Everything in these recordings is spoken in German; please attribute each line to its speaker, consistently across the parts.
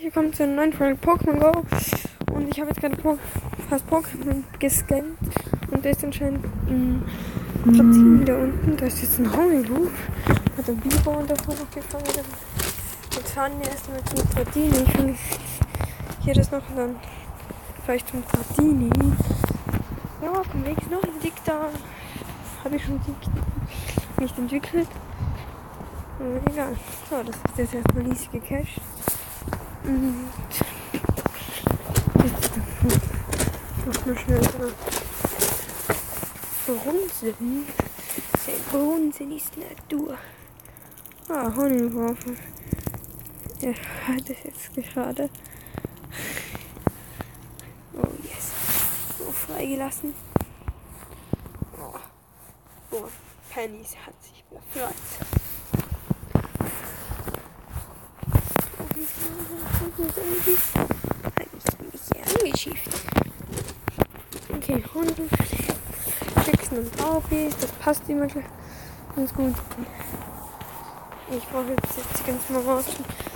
Speaker 1: Willkommen zu einer neuen Folge Pokémon Go. Und ich habe jetzt gerade po fast Pokémon gescannt. Und da ist anscheinend ein Reptil da unten. Da ist jetzt ein Honigloop. Hat ein Biber und davor noch gefangen. Jetzt fahren wir erstmal zum Tratini. Ich finde hier das noch dann vielleicht zum Tratini. Ja, auf dem Weg ist noch ein Dick da. Habe ich schon nicht entwickelt. Aber egal. So, das ist jetzt erstmal easy gecached. Noch mal schnell so. Sein Brunseln ist Natur. Ah, Honigwaffe. Er hat es jetzt gerade. Oh yes. So freigelassen. Oh. oh. Pennys hat sich befreit. Angeschifft. Okay, Hunde, Fixen und Baupis, das passt immer ganz gut. Ich brauche jetzt, jetzt ganz mal raus.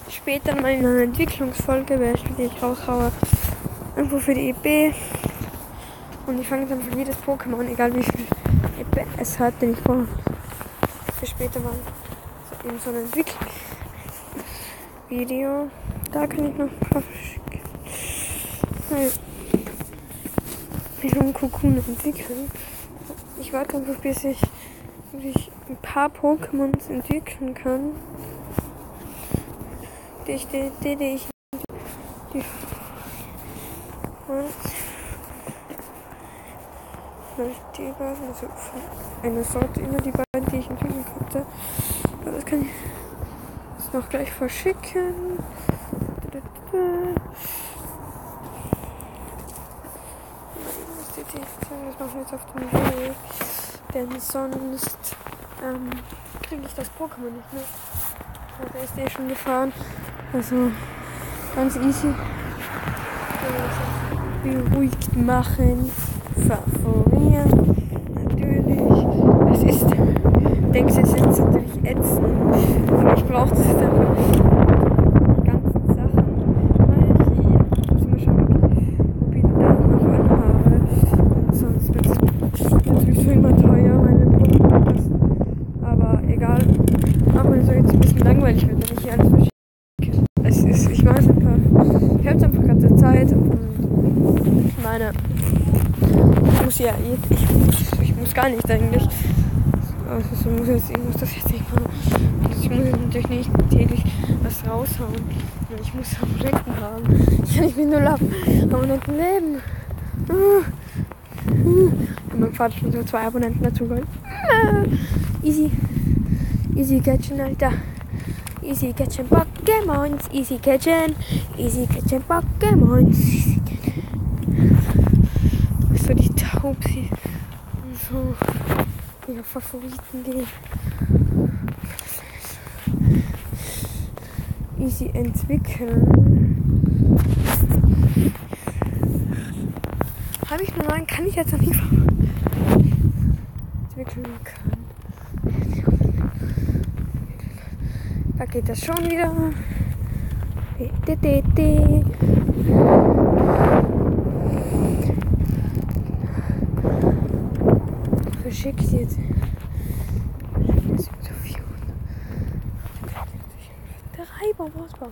Speaker 1: Später mal in einer Entwicklungsfolge, welche ich raushaue. Irgendwo für die EP. Und ich fange dann für jedes Pokémon, egal wie viel EP es hat, den ich brauche. Für später mal in so einer Entwicklungsvideo. Da kann ich noch ein paar verschicken. Naja. Ich will einen Kokon entwickeln. Ich warte einfach, bis ich, bis ich ein paar Pokémons entwickeln kann. Die die, die, die ich, die, die beiden, also von einer Sorte immer die beiden, die ich entwickeln konnte. Aber das kann ich jetzt noch gleich verschicken. Das machen wir jetzt auf dem Weg. Denn sonst ähm, kriege ich das Pokémon nicht mehr. Und der ist eh schon gefahren. Also ganz easy. Beruhigt machen. Favorieren. Natürlich. Es ist. Denkst jetzt ist natürlich ätzend. Aber ich brauche das jetzt langweilig wird, wenn ich hier alles verschicke. Es ich weiß einfach, ich habe einfach gerade Zeit und ich meine, ich muss ja, ich muss, ich muss gar nicht eigentlich. Also ich muss, jetzt, ich muss das jetzt nicht machen. Also ich muss jetzt natürlich nicht täglich was raushauen. Ich muss Abonnenten haben. Ich kann nicht mit null ab Abonnenten leben. Und mein Vater schon so zwei Abonnenten dazu geholt. Easy. Easy catchen, Alter. Easy catching Pokémons, easy catching, easy catching Pokémons. So die Taubsi so ihre Favoriten gehen. Easy entwickeln. Habe ich nur einen, kann ich jetzt noch nicht entwickeln kann. Da geht das schon wieder. Verschickt jetzt. Drei Bauausbau.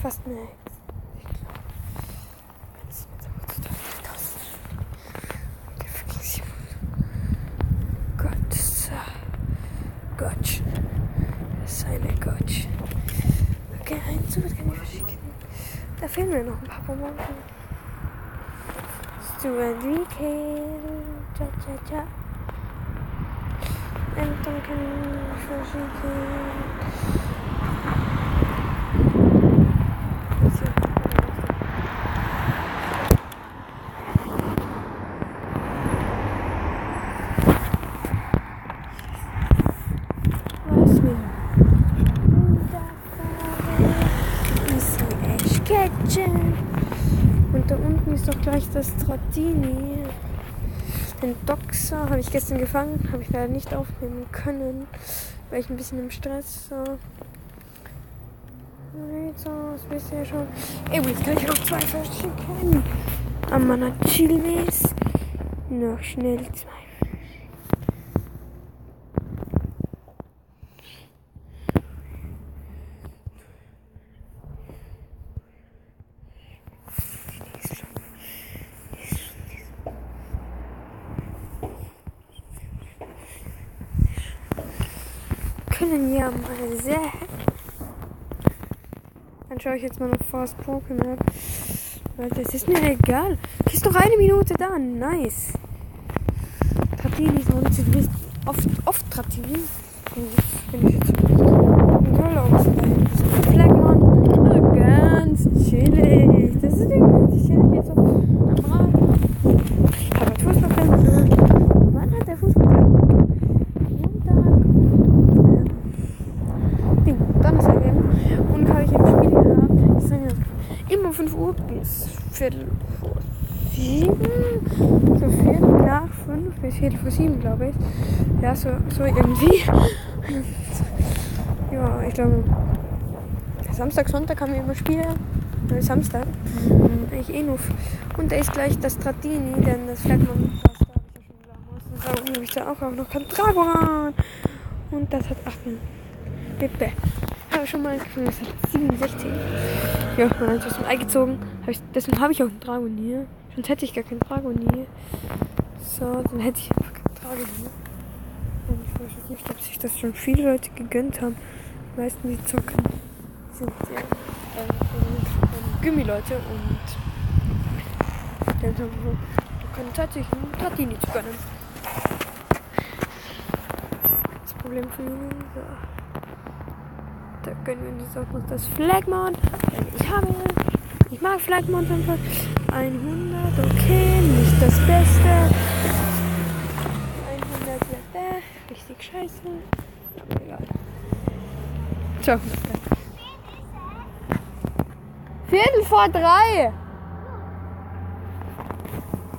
Speaker 1: Fast mehr. Gott seine Gott. Ich verschicken. Da fehlen mir noch ein paar Bonbons. Stuart Enrique. Cha, cha, cha. Und dann kann ich Catchen. Und da unten ist doch gleich das Stratini. Den Doxer habe ich gestern gefangen, habe ich leider nicht aufnehmen können, weil ich ein bisschen im Stress war. So aus, wisst ihr schon. Ey, jetzt kann ich auch zwei verschicken. An meiner Chilmes. Noch schnell zwei. Können ja mal sehen. Dann schaue ich jetzt mal noch Fast Pokémon. Weil das ist mir egal. Ist doch eine Minute da. Nice. Tratini ist noch bist oft, oft Tratini. Wenn ich jetzt toll aus. Flagmann. Oh, ganz chillig. Das ist irgendwie chillig jetzt so am Rad. Aber Fußballfan. Wann hat der Fußball? Montag. Ding. Donnerstag eben. Und habe ich ein Spiel gehabt. Ich sage immer 5 Uhr bis Viertel vor 7. So Viertel nach 5 bis Viertel vor 7, glaube ich. Ja, so, so irgendwie. ja, ich glaube, Samstag, Sonntag haben wir immer Spiele. Äh, Samstag. Mhm. Ich eh nur. Und da ist gleich das Tratini, denn das Flagmann passt. Da habe ich ja schon. Und habe ich da auch, auch noch kein Dragon. Und das hat 8 Bippe. Habe ich schon mal gefunden, das hat 67. Ja, man hat aus dem Ei gezogen. Hab ich, deswegen habe ich auch einen Dragonier. Sonst hätte ich gar keinen Dragonier. So, dann hätte ich einfach keinen Dragonier. Und ich weiß nicht, ob sich das schon viele Leute gegönnt haben. Die meisten, die zocken, sind ja ähm, Gummi-Leute und dann haben wir können tatsächlich einen Tratini zu gönnen. Das Problem für ihn, so. Da gönnen wir uns auch noch das Flagmon. Ich habe, ich mag Flagmon einfach. 100, okay, nicht das Beste. Richtig scheiße. Aber egal. Ciao. Viertel vor drei.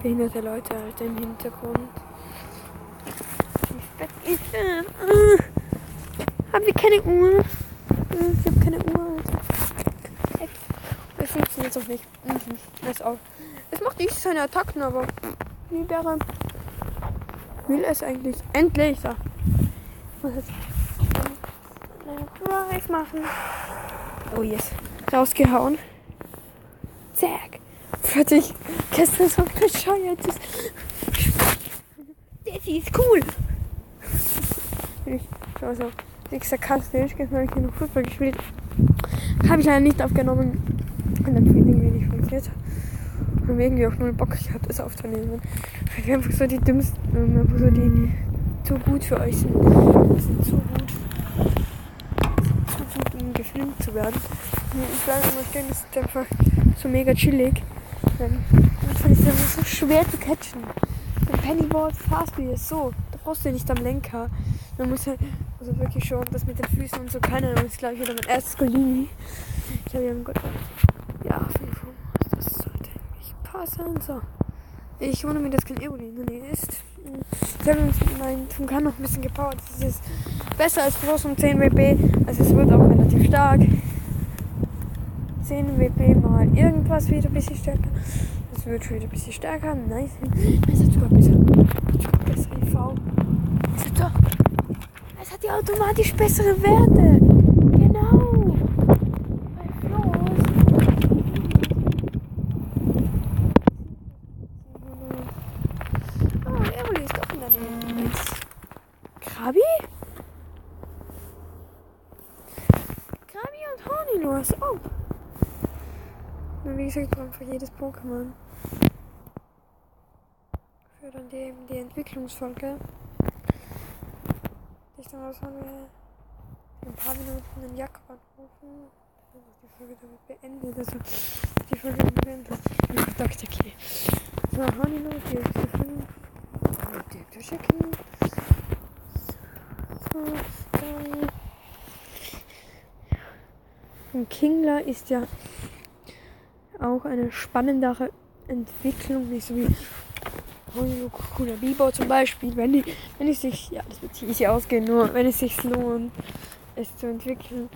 Speaker 1: Behinderte Leute halt im Hintergrund. Wie spät ist denn? Äh. Haben wir keine Uhr? Äh, Ich habe keine Uhr. Das funktioniert auch nicht. Mhm. Es macht nicht seine Attacken, aber wie wäre. Will es eigentlich endlich da. Ich muss jetzt einen Drive machen. Oh yes. Rausgehauen. Zack. Fertig. Gestern so bescheuert. Das ist cool. Ich schau so. Ich sarkastisch. Gestern habe ich hier noch Fußball gespielt. Habe ich leider nicht aufgenommen. Und dann irgendwie nicht funktioniert. Und irgendwie auch null Bock gehabt, es aufzunehmen. Weil wir einfach so die dümmsten, einfach so die zu gut für euch sind. Sind zu gut. Zu gut, um gefilmt zu werden. Ich bleibe immer stehen, das ist einfach so mega chillig. Dann ich es einfach so schwer zu catchen. Im Pennyboard fast wie es so. Da brauchst du nicht am Lenker. Man muss halt, also wirklich schon, das mit den Füßen und so, keine Ahnung, ist glaube ich wieder mein erstes Golini. Ich habe ja im Gott. Ja, 5 Das sollte eigentlich passen. So. Ich wundere mich, dass kein Eoli in der Nähe ist. Ich habe mein Tunkan noch ein bisschen gepowert. Es ist besser als Frost um 10 WP. Also es wird auch relativ stark. 10 WP mal irgendwas wieder ein bisschen stärker. Es wird schon wieder ein bisschen stärker. Nice. Es hat sogar besser. Es hat besser IV. Es hat, doch, es hat ja automatisch bessere Werte. Genau. Bei Floß. Oh, Eroli ist doch in der Nähe. Jetzt. Krabi? Krabi und Hornilos. Oh. Gesagt, brauchen für jedes Pokémon. Für dann die, die Entwicklungsfolge. Ich dann was haben wir in ein paar Minuten den Jakob anrufen. Dann ist die Folge damit beendet. Also die Folge damit beendet. Ich dachte, okay. So, die ist die 5. Objekte schicken. So, dann. Und Kingler ist ja auch eine spannendere Entwicklung, nicht so wie cooler Biber zum Beispiel, wenn die, wenn es sich, ja, das wird sich easy ausgehen, nur wenn es sich lohnt, es zu entwickeln,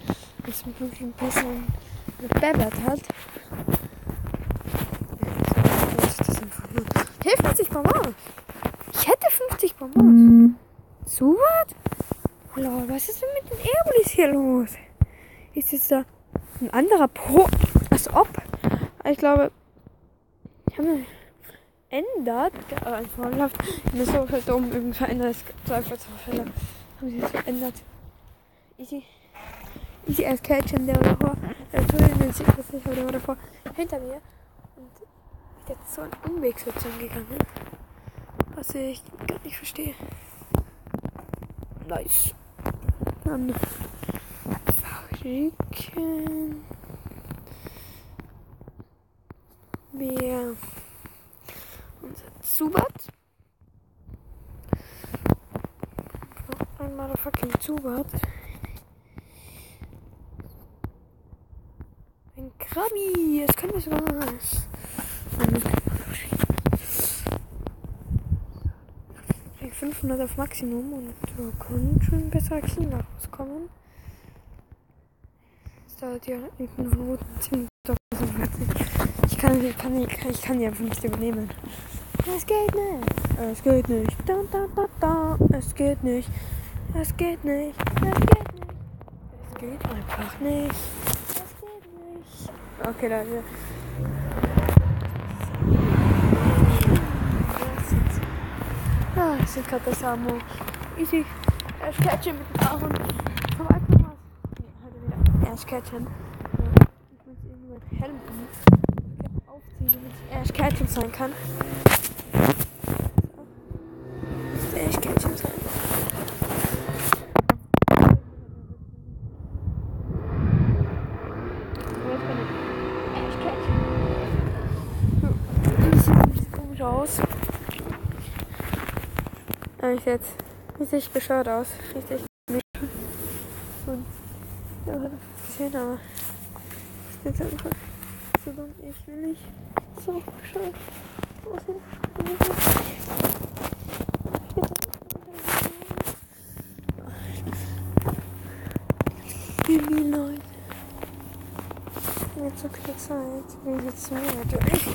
Speaker 1: es wirklich ein bisschen gebebbert hat. Hey, 50 Bonbons! Ich hätte 50 Bonbons. So was? Lol, was ist denn mit den Airbulis hier los? Ist jetzt da ein anderer Po? Als ob. Ich glaube, ich habe ändert. Äh, läuft mir so viel dumm irgendwie verändert. Es gibt so Fälle. Haben sie das verändert. Easy. Easy als Catchen, der war davor. Der Entschuldigung, ich weiß nicht, aber der war davor hinter mir. Und ist jetzt so einen Umweg sozusagen gegangen. Was ich gar nicht verstehe. Nice. Dann schicken wir unser Zubat. Noch ein Motherfucking Zubat. Ein Krabi, es könnte sogar was. Ein 500 auf Maximum und da kann schon besserer Klima rauskommen. Das dauert ja irgendwo 10.000 kann, ich kann, ich kann, ich kann die einfach nicht übernehmen. Es geht nicht. Es geht nicht. Da, da, da, da. Es geht nicht. Es geht nicht. Es geht nicht. Es geht einfach nicht. Es geht nicht. Okay, Leute. Ah, es ist gerade das Amo. Easy. Äh, Ash Catchen mit dem Aaron. Komm einfach mal. Nee, heute wieder. Ash Catchen. Ich muss irgendwann Helm erst catchen sein kann. Müsste catchen sein. Das aus. Eigentlich jetzt richtig bescheuert aus. Richtig und ja, aber ist jetzt einfach so dumm. Ich will nicht so bescheuert aussehen. Baby Leute. Jetzt so keine Zeit. Wie jetzt mehr? Ich,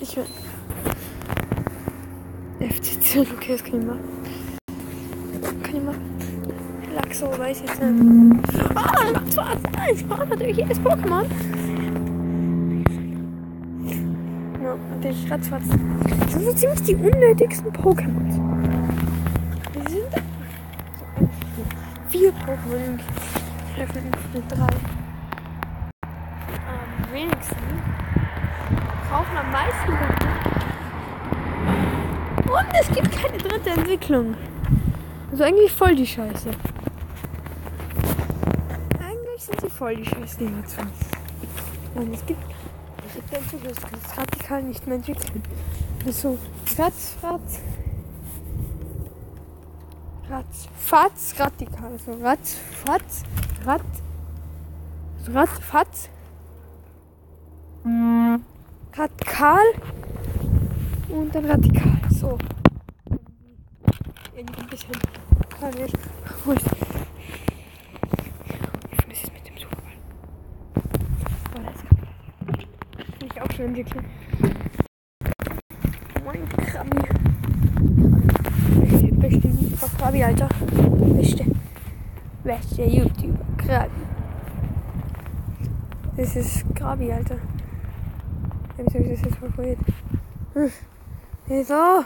Speaker 1: ich will. FCC, okay, das kann ich machen. Kann ich machen. Laxo weiß ich jetzt nicht. Oh, das war Ich war natürlich jedes Pokémon. Ja, natürlich Ratzfatz. Das sind so ziemlich die unnötigsten Pokémon. Die sind so vier Pokémon. Treffen mit drei. Am wenigsten. Brauchen am meisten Punkte. Und es gibt keine dritte Entwicklung. Also eigentlich voll die Scheiße. Sind sie voll die Scheiße dazu. Und es gibt, es gibt dazu, das kannst radikal nicht mehr entwickeln. Also ratzfatz. Ratzfatz, radikal. Also ratzfatz, rat, ratzfatz. Radikal und dann radikal. So. Irgendwie ein bisschen. Und ich finde es mit dem Superball. Oh, das kann ich auch schon entwickeln. Mein Krabi. Beste YouTuber Krabi, Alter. Beste. Beste YouTuber Krabi. Das ist Krabi, Alter. Wie soll ich das jetzt mal hm. Wieso?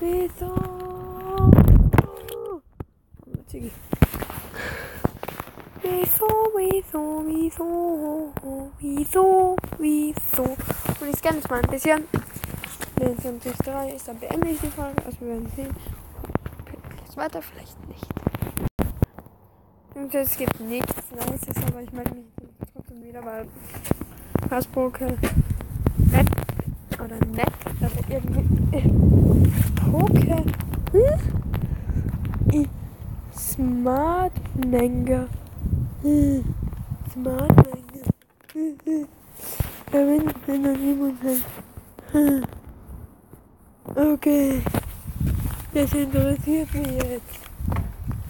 Speaker 1: Wieso? Wieso, wieso, wieso, wieso, wieso? Und ich scanne es mal ein bisschen. Wenn es natürlich 3 ist, dann beende ich die Folge. Also wir werden sehen. Es weiter, vielleicht nicht. Und es gibt nichts Nices, aber ich melde mich trotzdem wieder, weil Hasbroke Web oder nett, aber irgendwie Poke. Hm? Smart Manga. Smart. Hm. Ja, wenn, noch niemand hat. Okay. Das interessiert mich jetzt.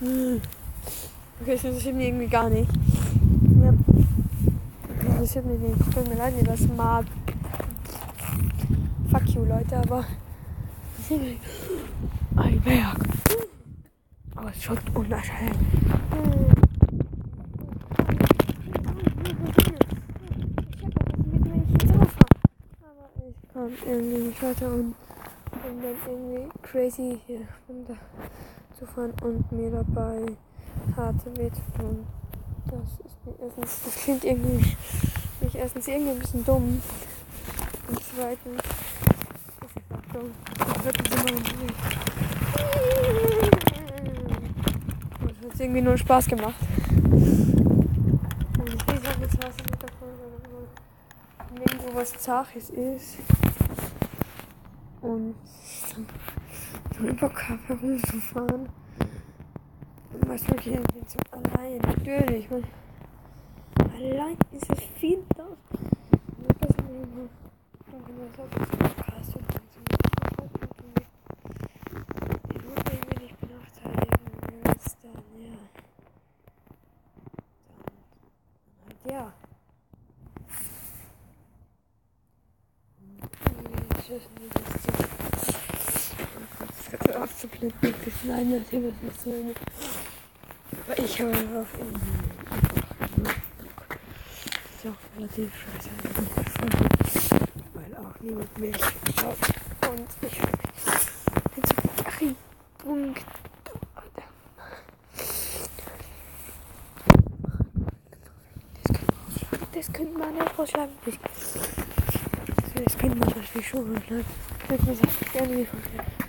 Speaker 1: Okay, das interessiert mich irgendwie gar nicht. Ja. Das interessiert mich nicht. Tut mir leid, lieber Smart. Fuck you, Leute, aber. Ein Berg. Aus Schutt und Asche. Aber kann irgendwie nicht weiter und bin dann irgendwie crazy hier runter zu fahren und mir dabei harte weh zu tun. Das ist mir erstens, das klingt irgendwie nicht erstens irgendwie ein bisschen dumm. Und zweitens ist es auch dumm. Und drittens immer noch nicht. Das hat irgendwie nur Spaß gemacht. Und ich weiß auch jetzt was ich davon, wenn irgendwo was Zaches ist. Und dann über Kaffee herumzufahren. Und was wirklich irgendwie zum allein. Natürlich, man. Allein ist es viel da. Das ist immer. Dann kann man so Podcast und so. Ich muss. Jetzt dann, ja. Dann, halt, ja nicht, was das ist abzublenden. Nein, das hier wird nicht so. Aber ich habe auf ist auch relativ scheiße. Weil auch niemand mich schaut. Und ich bin so Achim. Punkt. Das könnte man nicht rausschlagen. Das könnte man natürlich schon. Ne? Das würde mir gerne vorstellen.